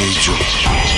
age of